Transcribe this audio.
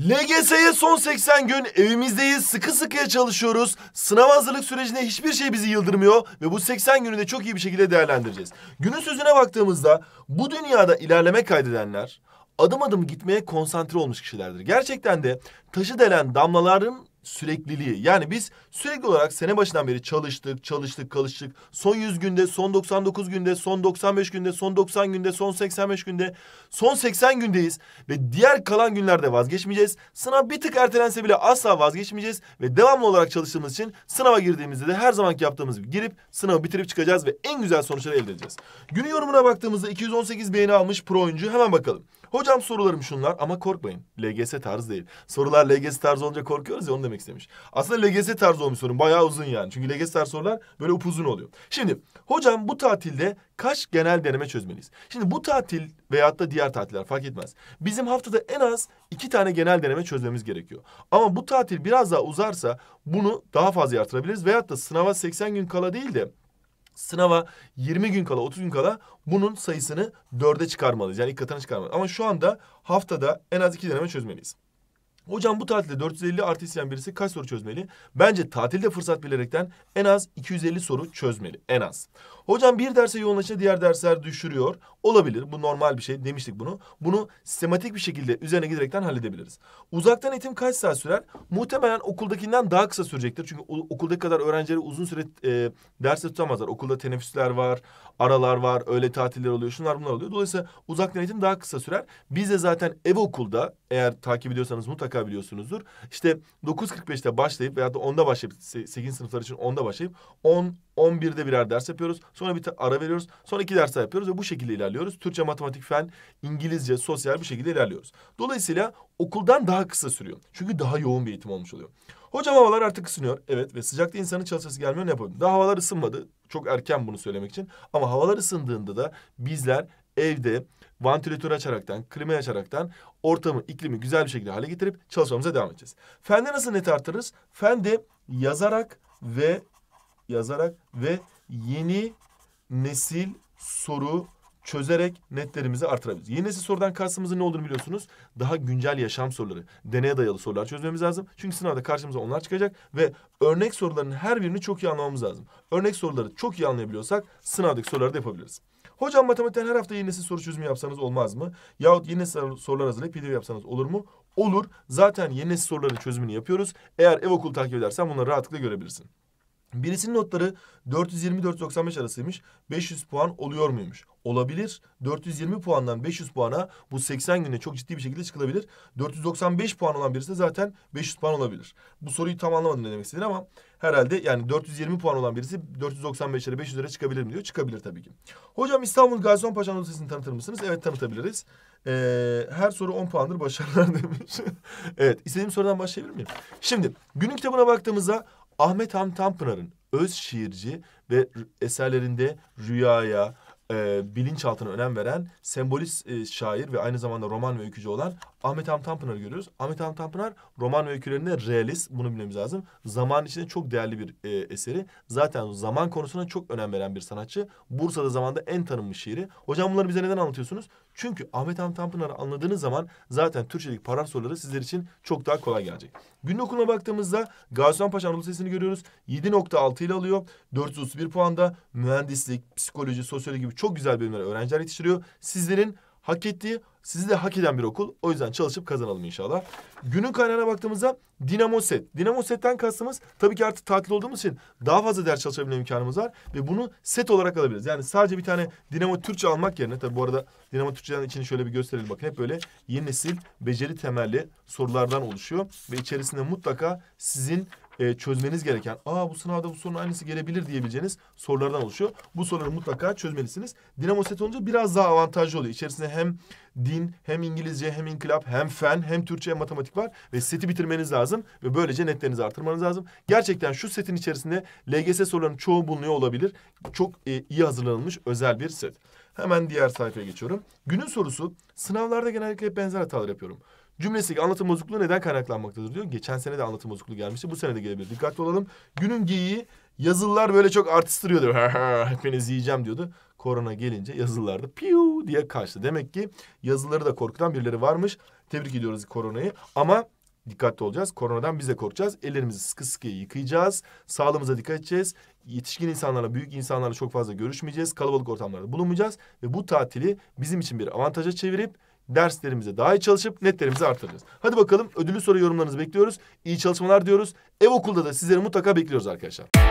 LGS'ye son 80 gün evimizdeyiz, sıkı sıkıya çalışıyoruz. Sınav hazırlık sürecinde hiçbir şey bizi yıldırmıyor ve bu 80 günü de çok iyi bir şekilde değerlendireceğiz. Günün sözüne baktığımızda bu dünyada ilerleme kaydedenler adım adım gitmeye konsantre olmuş kişilerdir. Gerçekten de taşı delen damlaların sürekliliği. Yani biz sürekli olarak sene başından beri çalıştık, çalıştık, çalıştık. Son 100 günde, son 99 günde, son 95 günde, son 90 günde, son 85 günde, son 80 gündeyiz. Ve diğer kalan günlerde vazgeçmeyeceğiz. Sınav bir tık ertelense bile asla vazgeçmeyeceğiz. Ve devamlı olarak çalıştığımız için sınava girdiğimizde de her zamanki yaptığımız gibi girip sınavı bitirip çıkacağız ve en güzel sonuçları elde edeceğiz. Günün yorumuna baktığımızda 218 beğeni almış pro oyuncu hemen bakalım. Hocam sorularım şunlar ama korkmayın. LGS tarzı değil. Sorular LGS tarzı olunca korkuyoruz ya onu demek istemiş. Aslında LGS tarzı olmuş sorun. Bayağı uzun yani. Çünkü LGS tarzı sorular böyle upuzun oluyor. Şimdi hocam bu tatilde kaç genel deneme çözmeliyiz? Şimdi bu tatil veyahut da diğer tatiller fark etmez. Bizim haftada en az iki tane genel deneme çözmemiz gerekiyor. Ama bu tatil biraz daha uzarsa bunu daha fazla artırabiliriz. Veyahut da sınava 80 gün kala değil de sınava 20 gün kala 30 gün kala bunun sayısını dörde çıkarmalıyız. Yani ilk katına çıkarmalıyız. Ama şu anda haftada en az iki deneme çözmeliyiz. Hocam bu tatilde 450 artı isteyen birisi kaç soru çözmeli? Bence tatilde fırsat bilerekten en az 250 soru çözmeli. En az. Hocam bir derse yoğunlaşınca diğer dersler düşürüyor. Olabilir. Bu normal bir şey. Demiştik bunu. Bunu sistematik bir şekilde üzerine giderekten halledebiliriz. Uzaktan eğitim kaç saat sürer? Muhtemelen okuldakinden daha kısa sürecektir. Çünkü okuldaki kadar öğrencileri uzun süre e, derste tutamazlar. Okulda teneffüsler var, aralar var, öğle tatiller oluyor, şunlar bunlar oluyor. Dolayısıyla uzaktan eğitim daha kısa sürer. Biz de zaten ev okulda eğer takip ediyorsanız mutlaka biliyorsunuzdur. İşte 9.45'te başlayıp veya da 10'da başlayıp 8 sınıflar için 10'da başlayıp 10 11'de birer ders yapıyoruz. Sonra bir ara veriyoruz. Sonra iki ders yapıyoruz ve bu şekilde ilerliyoruz. Türkçe, matematik, fen, İngilizce, sosyal bir şekilde ilerliyoruz. Dolayısıyla okuldan daha kısa sürüyor. Çünkü daha yoğun bir eğitim olmuş oluyor. Hocam havalar artık ısınıyor. Evet ve sıcakta insanın çalışası gelmiyor ne yapalım? Daha havalar ısınmadı. Çok erken bunu söylemek için. Ama havalar ısındığında da bizler evde vantilatör açaraktan, klima açaraktan ortamı, iklimi güzel bir şekilde hale getirip çalışmamıza devam edeceğiz. Fende nasıl net artırırız? Fende yazarak ve yazarak ve yeni nesil soru çözerek netlerimizi artırabiliriz. Yeni nesil sorudan kastımızın ne olduğunu biliyorsunuz. Daha güncel yaşam soruları, deneye dayalı sorular çözmemiz lazım. Çünkü sınavda karşımıza onlar çıkacak ve örnek soruların her birini çok iyi anlamamız lazım. Örnek soruları çok iyi anlayabiliyorsak sınavdaki soruları da yapabiliriz. Hocam matematikten her hafta yeni nesil soru çözümü yapsanız olmaz mı? Yahut yeni nesil sorular hazırlayıp PDF yapsanız olur mu? Olur. Zaten yeni nesil soruların çözümünü yapıyoruz. Eğer ev okulu takip edersen bunları rahatlıkla görebilirsin. Birisinin notları 420-495 arasıymış. 500 puan oluyor muymuş? Olabilir. 420 puandan 500 puana bu 80 günde çok ciddi bir şekilde çıkılabilir. 495 puan olan birisi de zaten 500 puan olabilir. Bu soruyu tam anlamadım ne demek istediğini ama herhalde yani 420 puan olan birisi 495'lere 500'lere çıkabilir mi diyor. Çıkabilir tabii ki. Hocam İstanbul Gazion Paşa Üniversitesi'ni tanıtır mısınız? Evet tanıtabiliriz. Ee, her soru 10 puandır başarılar demiş. evet istediğim sorudan başlayabilir miyim? Şimdi günün kitabına baktığımızda Ahmet Hamdi Tanpınar'ın öz şiirci ve eserlerinde rüyaya, e, bilinçaltına önem veren sembolist e, şair ve aynı zamanda roman ve öykücü olan Ahmet Hamdi Tanpınar'ı görüyoruz. Ahmet Hamdi Tanpınar roman ve öykülerinde realist, bunu bilmemiz lazım. Zaman içinde çok değerli bir e, eseri. Zaten zaman konusuna çok önem veren bir sanatçı. Bursa'da zamanda en tanınmış şiiri. Hocam bunları bize neden anlatıyorsunuz? Çünkü Ahmet Hamdi Tanpınar'ı anladığınız zaman zaten Türkçedeki parar soruları sizler için çok daha kolay gelecek. Günlük okuluna baktığımızda Gaziantep Anadolu Lisesi'ni görüyoruz. 7.6 ile alıyor. 431 puanda mühendislik, psikoloji, sosyoloji gibi çok güzel bölümler öğrenciler yetiştiriyor. Sizlerin hak ettiği, sizi de hak eden bir okul. O yüzden çalışıp kazanalım inşallah. Günün kaynağına baktığımızda Dinamo Set. Dinamo Set'ten kastımız tabii ki artık tatil olduğumuz için daha fazla ders çalışabilme imkanımız var. Ve bunu set olarak alabiliriz. Yani sadece bir tane Dinamo Türkçe almak yerine tabii bu arada Dinamo Türkçe'den içini şöyle bir gösterelim. Bakın hep böyle yeni nesil beceri temelli sorulardan oluşuyor. Ve içerisinde mutlaka sizin e, çözmeniz gereken, aa bu sınavda bu sorunun aynısı gelebilir diyebileceğiniz sorulardan oluşuyor. Bu soruları mutlaka çözmelisiniz. Dinamo set olunca biraz daha avantajlı oluyor. İçerisinde hem din, hem İngilizce, hem inkılap, hem fen, hem Türkçe, hem matematik var. Ve seti bitirmeniz lazım ve böylece netlerinizi artırmanız lazım. Gerçekten şu setin içerisinde LGS sorularının çoğu bulunuyor olabilir. Çok e, iyi hazırlanılmış özel bir set. Hemen diğer sayfaya geçiyorum. Günün sorusu sınavlarda genellikle hep benzer hatalar yapıyorum. Cümlesi anlatım bozukluğu neden kaynaklanmaktadır diyor. Geçen sene de anlatım bozukluğu gelmişti. Bu sene de gelebilir. Dikkatli olalım. Günün geyiği yazılılar böyle çok artistiriyordu. Hepinizi yiyeceğim diyordu. Korona gelince yazılarda piu diye kaçtı. Demek ki yazıları da korkutan birileri varmış. Tebrik ediyoruz koronayı ama dikkatli olacağız. Koronadan biz de korkacağız. Ellerimizi sıkı sıkı yıkayacağız. Sağlığımıza dikkat edeceğiz. Yetişkin insanlarla, büyük insanlarla çok fazla görüşmeyeceğiz. Kalabalık ortamlarda bulunmayacağız. Ve bu tatili bizim için bir avantaja çevirip derslerimize daha iyi çalışıp netlerimizi artıracağız. Hadi bakalım ödüllü soru yorumlarınızı bekliyoruz. İyi çalışmalar diyoruz. Ev okulda da sizleri mutlaka bekliyoruz arkadaşlar.